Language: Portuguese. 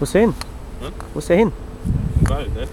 Wo ist der hin? Hm? Wo ist der hin? Wald, ne?